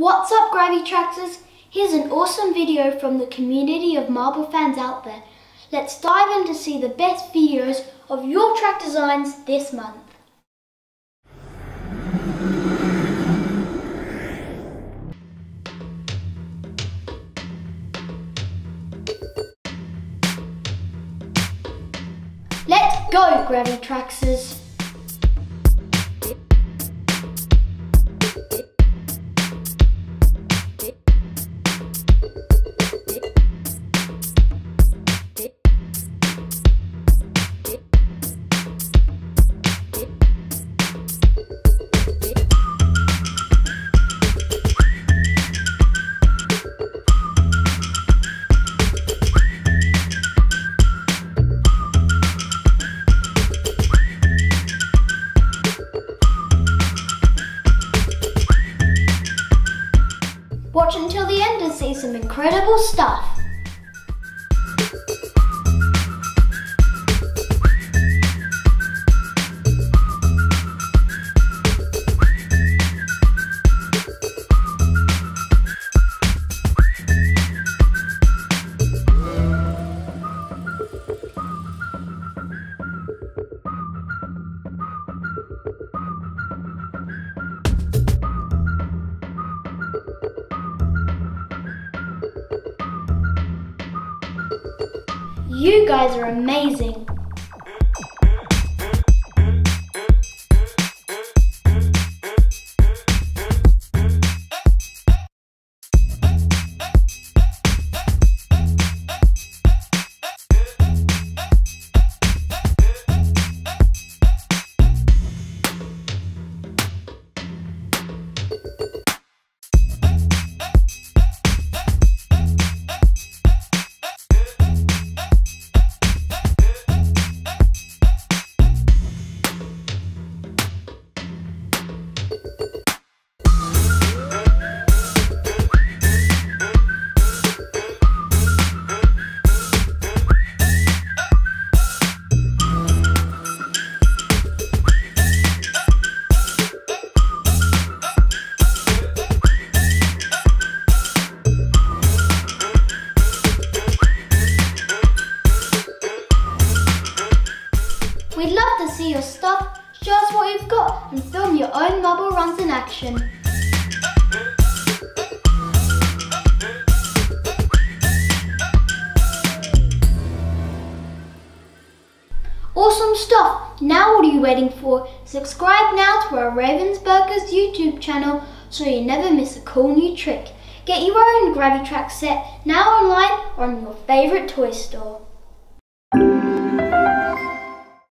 What's up GraviTraxers? Here's an awesome video from the community of marble fans out there. Let's dive in to see the best videos of your track designs this month. Let's go GraviTraxers! Watch until the end to see some incredible stuff. You guys are amazing. We'd love to see your stuff, show us what you've got and film your own marble runs in action. Awesome stuff! Now what are you waiting for? Subscribe now to our Ravensburgers YouTube channel so you never miss a cool new trick. Get your own GraviTrax set now online or in your favourite toy store.